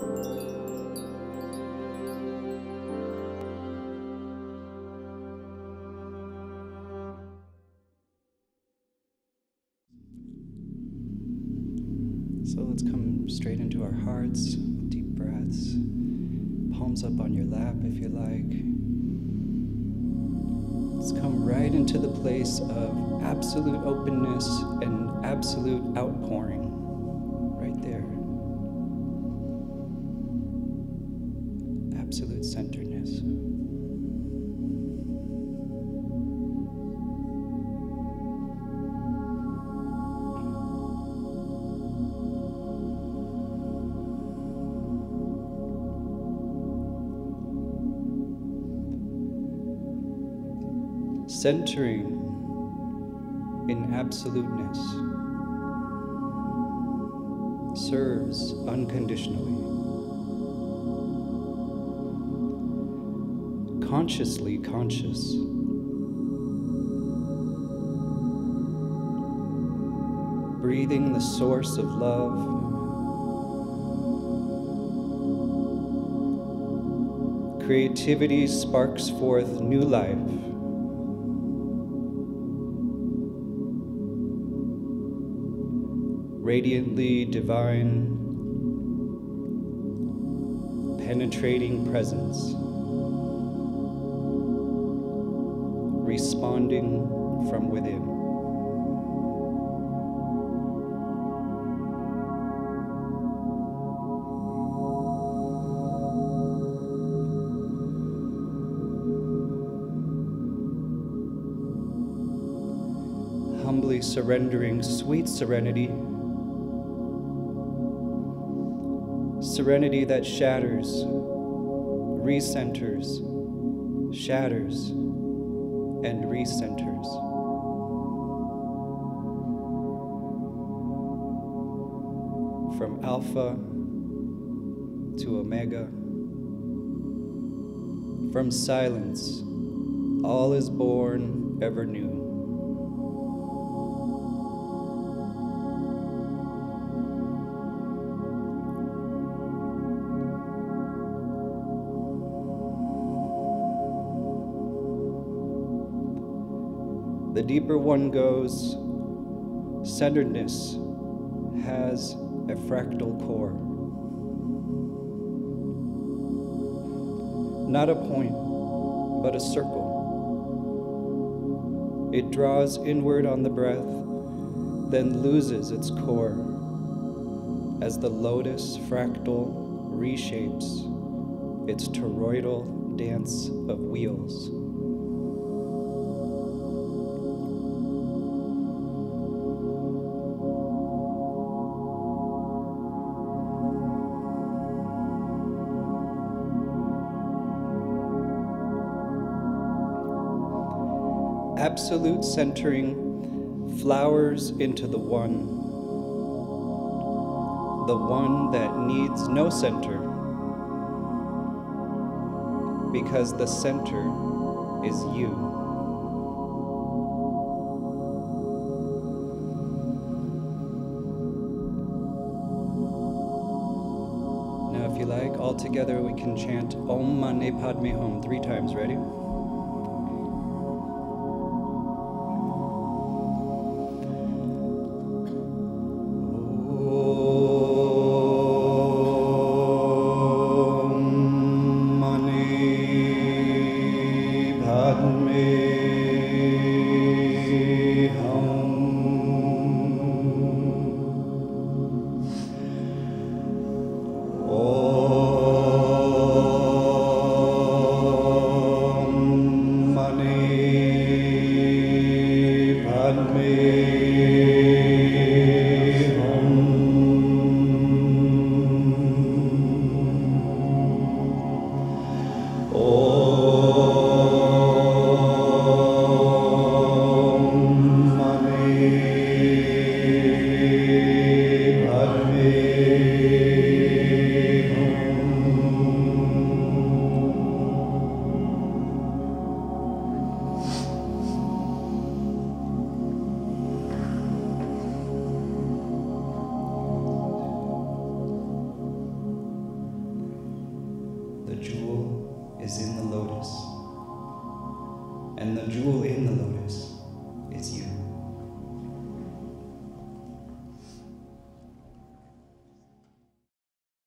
So let's come straight into our hearts, deep breaths, palms up on your lap if you like. Let's come right into the place of absolute openness and absolute outpouring, centeredness. centering in absoluteness serves unconditionally. Consciously conscious. Breathing the source of love. Creativity sparks forth new life. radiantly divine, penetrating presence, responding from within. Humbly surrendering sweet serenity serenity that shatters, recenters, shatters, and recenters. From Alpha to Omega, from silence, all is born ever new. The deeper one goes, centeredness has a fractal core. Not a point, but a circle. It draws inward on the breath, then loses its core as the lotus fractal reshapes its toroidal dance of wheels. Absolute centering flowers into the one, the one that needs no center, because the center is you. Now, if you like, all together we can chant Om Mani Padme Hum three times. Ready? me. And the jewel in the lotus.